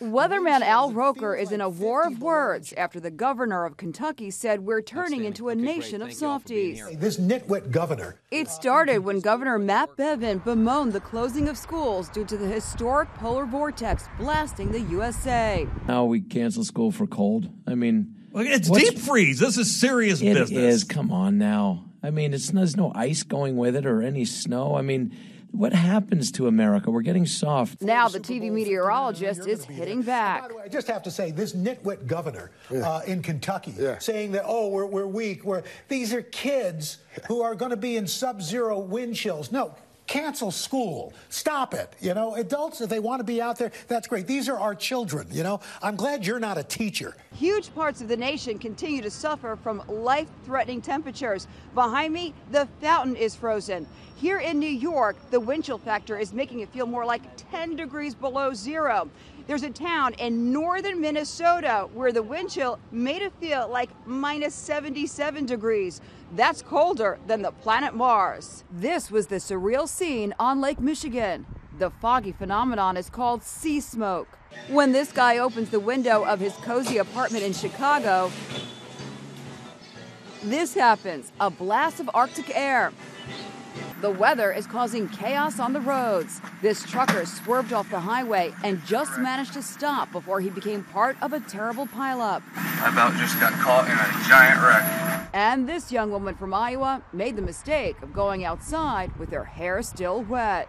Weatherman Al Roker is in a war of words after the governor of Kentucky said we're turning into a nation of softies. This nitwit governor. It started when Governor Matt Bevin bemoaned the closing of schools due to the historic polar vortex blasting the USA. Now we cancel school for cold. I mean, it's deep freeze. This is serious It business. is. Come on now. I mean, it's there's no ice going with it or any snow. I mean, what happens to America? We're getting soft. Now the TV meteorologist is hitting back. By the way, I just have to say, this nitwit governor uh, in Kentucky Yeah. saying that, oh, we're, we're weak. We're, these are kids who are going to be in sub zero wind chills. No. Cancel school. Stop it. You know, adults, if they want to be out there, that's great. These are our children. You know, I'm glad you're not a teacher. Huge parts of the nation continue to suffer from life threatening temperatures. Behind me, the fountain is frozen. Here in New York, the wind chill factor is making it feel more like 10 degrees below zero. There's a town in northern Minnesota where the wind chill made it feel like minus 77 degrees. That's colder than the planet Mars. This was the surreal scene on Lake Michigan. The foggy phenomenon is called sea smoke. When this guy opens the window of his cozy apartment in Chicago, this happens a blast of Arctic air. The weather is causing chaos on the roads. This trucker swerved off the highway and just managed to stop before he became part of a terrible pileup. I about just got caught in a giant wreck. And this young woman from Iowa made the mistake of going outside with her hair still wet.